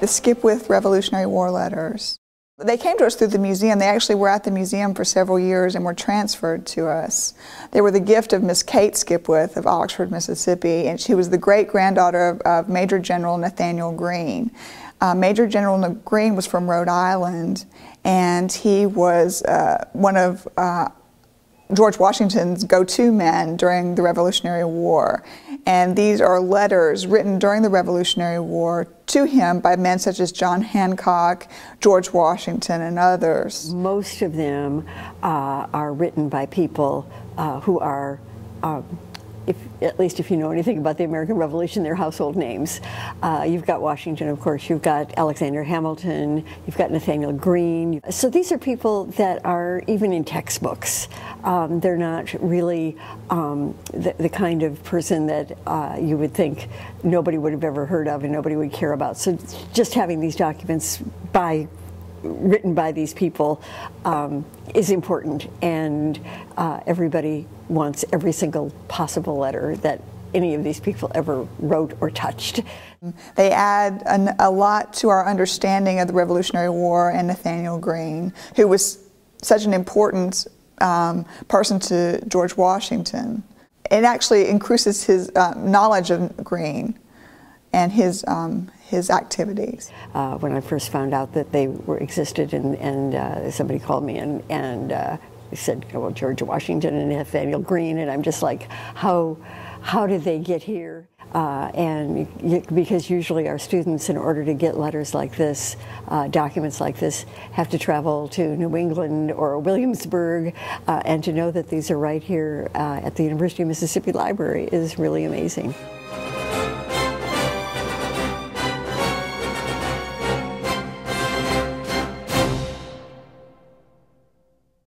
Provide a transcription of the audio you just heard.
the Skipwith Revolutionary War letters. They came to us through the museum. They actually were at the museum for several years and were transferred to us. They were the gift of Miss Kate Skipwith of Oxford, Mississippi, and she was the great granddaughter of, of Major General Nathanael Greene. Uh, Major General Greene was from Rhode Island, and he was uh, one of uh, George Washington's go-to men during the Revolutionary War. And these are letters written during the Revolutionary War to him by men such as John Hancock, George Washington, and others. Most of them uh, are written by people uh, who are um, if, at least if you know anything about the American Revolution, they're household names. Uh, you've got Washington, of course, you've got Alexander Hamilton, you've got Nathanael Greene. So these are people that are even in textbooks. Um, they're not really um, the, the, kind of person that uh, you would think nobody would have ever heard of and nobody would care about. So just having these documents by written by these people um, is important, and uh, everybody wants every single possible letter that any of these people ever wrote or touched. They add an, a lot to our understanding of the Revolutionary War and Nathanael Greene, who was such an important um, person to George Washington. It actually increases his uh, knowledge of Greene and his um, his activities. Uh, when I first found out that they were existed, and, and uh, somebody called me and and uh, said, "Well, George Washington and Nathanael Greene," and I'm just like, "How how did they get here?" Uh, and because usually our students, in order to get letters like this, uh, documents like this, have to travel to New England or Williamsburg, uh, and to know that these are right here uh, at the University of Mississippi Library is really amazing.